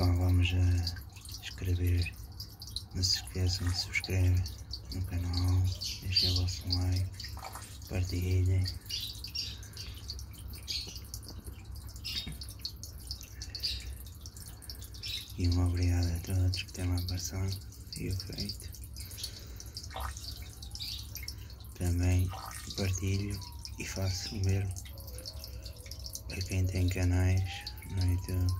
então vamos a escrever. Não se esqueçam de subscrever no canal, deixem o vosso like, partilhem. E um obrigado a todos que têm lá passado e o feito. Também partilho e faço o mesmo para quem tem canais no YouTube.